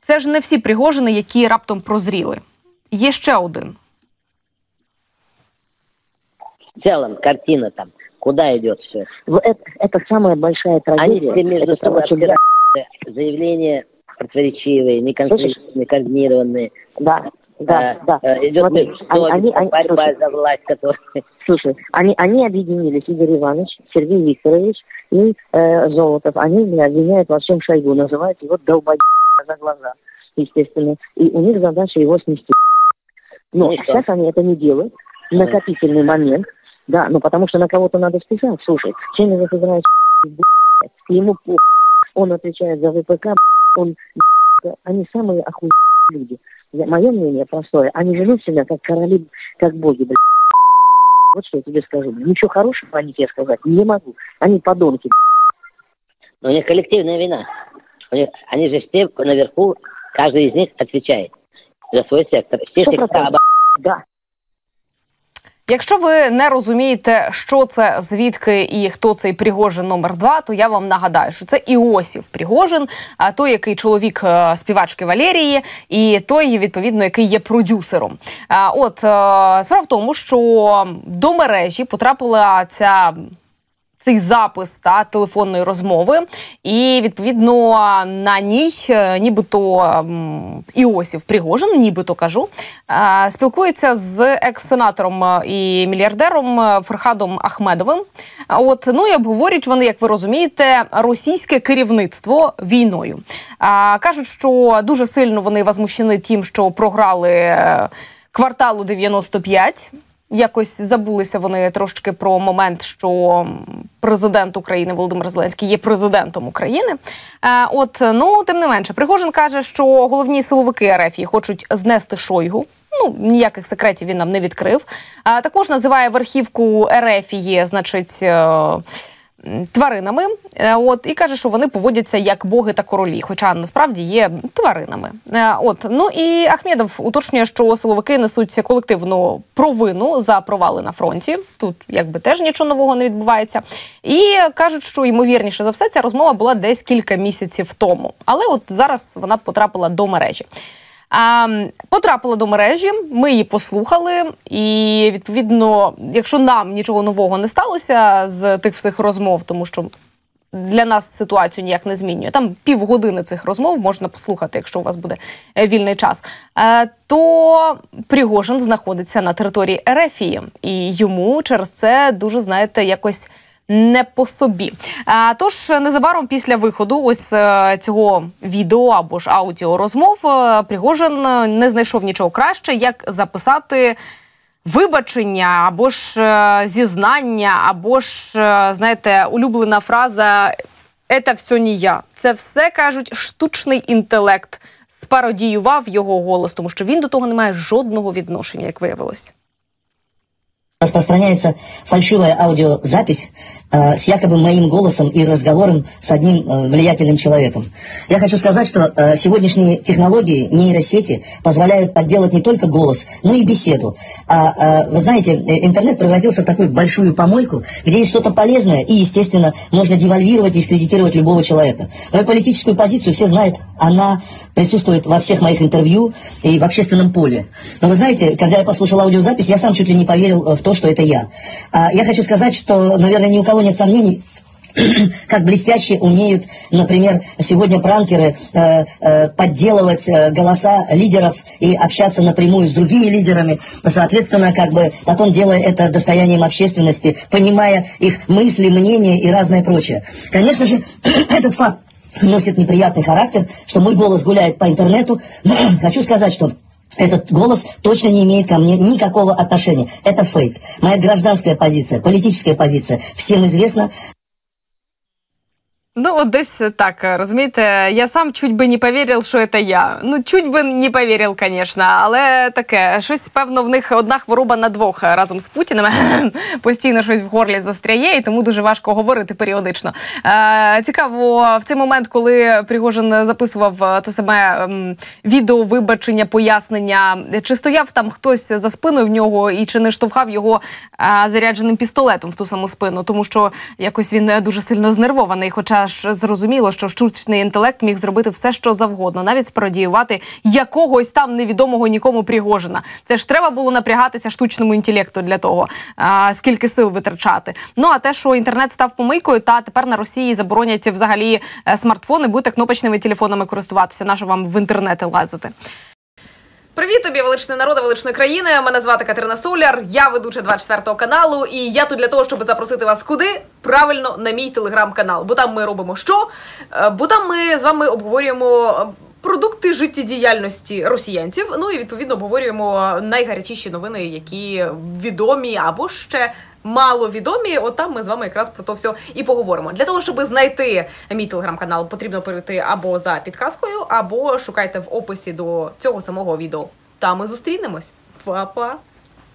це ж не всі Пригожини, які раптом прозріли. Є ще один. В целом, картина там, куда идет все. Это, это самая большая трагедия. Они все между это собой очень обсираются. заявления противоречивые, некоординированные. Да, да, Э, да. э, Идет Смотри, между они- собой они- они- борьба слушай, за власть, которая... Слушай, они, они объединились, Игорь Иванович, Сергей Викторович и э, Золотов. Они меня обвиняют во всем Шойгу, называют его долбоеб за глаза, естественно. И у них задача его снести. Но Ну и что? сейчас они это не делают. Накопительный момент. Да, ну потому что на кого-то надо списать. Слушай, Чемизов играет блядь, ему похуй. Он отвечает за ВПК, он они самые охуенные люди. Мое мнение простое. Они ведут себя как короли, как боги, блядь. Вот что я тебе скажу. Ничего хорошего о них я сказать не могу. Они подонки. Но у них коллективная вина. У них, они же все наверху, каждый из них отвечает за свой сектор. Все Сто сектора. Да. Якщо ви не розумієте, що це, звідки і хто цей Пригожин номер 2 то я вам нагадаю, що це Іосиф Пригожин, а той, який чоловік е, співачки Валерії, і той, відповідно, який є продюсером. От е, справа в тому, що до мережі потрапила ця. Цей запис та телефонної розмови, і відповідно на ній, е, нібито м, Іосиф Пригожин, нібито кажу, е, спілкується з екс-сенатором е, і мільярдером Ферхадом Ахмедовим. От ну і обговорюють вони, як ви розумієте, російське керівництво війною. Кажуть, що дуже сильно вони возмущені тим, що програли кварталу 95. Якось забулися вони трошки про момент, що президент України Володимир Зеленський є президентом України. Е, от ну тим не менше, Пригожин каже, що головні силовики РФ хочуть знести Шойгу. Ну ніяких секретів він нам не відкрив. А також називає верхівку РФ, значить. Тваринами, Е, от і каже, що вони поводяться як боги та королі, хоча насправді є тваринами. Е, От ну і Ахмедов уточнює, що силовики несуть колективну провину за провали на фронті. Тут якби теж нічого нового не відбувається. І кажуть, що ймовірніше за все ця розмова була десь кілька місяців тому. Але от зараз вона потрапила до мережі. А, потрапила до мережі, ми її послухали, і відповідно, якщо нам нічого нового не сталося з тих всіх розмов, тому що для нас ситуацію ніяк не змінює. Там півгодини цих розмов можна послухати, якщо у вас буде е, вільний час. Е, То Пригожин знаходиться на території Ерефії, і йому через це дуже знаєте якось. Не по собі. Тож незабаром після виходу ось е, цього відео або ж аудіо розмов е, Пригожин е, не знайшов нічого краще, як записати вибачення або ж зізнання, або ж знаєте, улюблена фраза «Це все не я. Це все кажуть штучний інтелект спародіював його голос, тому що він до того не має жодного відношення, як виявилось. распространяется фальшивая аудиозапись э, с якобы моим голосом и разговором с одним э, влиятельным человеком. Я хочу сказать, что э, сегодняшние технологии, нейросети позволяют подделать не только голос, но и беседу. А, э, вы знаете, интернет превратился в такую большую помойку, где есть что-то полезное, и, естественно, можно девальвировать и дискредитировать любого человека. Мою политическую позицию все знают, она присутствует во всех моих интервью и в общественном поле. Но вы знаете, когда я послушал аудиозапись, я сам чуть ли не поверил в то, что это я. А, Я хочу сказать, что, наверное, ни у кого нет сомнений, как блестяще умеют, например, сегодня пранкеры э, э, подделывать э, голоса лидеров и общаться напрямую с другими лидерами, соответственно, как бы потом делая это достоянием общественности, понимая их мысли, мнения и разное прочее. Конечно же, этот факт носит неприятный характер, что мой голос гуляет по интернету. Хочу сказать, что этот голос точно не имеет ко мне никакого отношения. Это фейк. Моя гражданская позиция, политическая позиция всем известна. Ну, от десь так, розумієте, я сам чуть би не повірив, що це я. Ну, чуть би не повірив, звісно, але таке, щось, певно, в них одна хвороба на двох разом з Путіним. Постійно щось в горлі застряє, і тому дуже важко говорити періодично. Е, цікаво, в цей момент, коли Пригожин записував це саме відео вибачення, пояснення, чи стояв там хтось за спиною в нього і чи не штовхав його е, зарядженим пістолетом в ту саму спину, тому що якось він дуже сильно знервований. Хоча ж зрозуміло, що штучний інтелект міг зробити все, що завгодно, навіть спародіювати якогось там невідомого нікому Пригожина. Це ж треба було напрягатися штучному інтелекту для того, а, скільки сил витрачати. Ну а те, що інтернет став помийкою, та тепер на Росії заборонять взагалі е, смартфони, будете кнопочними телефонами користуватися. Нащо вам в інтернети лазити? Привіт тобі, величний народи, величної країни. Мене звати Катерина Соляр. Я ведуча 24 каналу, і я тут для того, щоб запросити вас куди? Правильно, на мій телеграм-канал. Бо там ми робимо що? Е, Бо там ми з вами обговорюємо. е, Продукти життєдіяльності росіянців. Ну і відповідно обговорюємо найгарячіші новини, які відомі або ще маловідомі. От там ми з вами якраз про то все і поговоримо. Для того, щоб знайти мій телеграм-канал, потрібно перейти або за підказкою, або шукайте в описі до цього самого відео. Там ми зустрінемось. Па-па!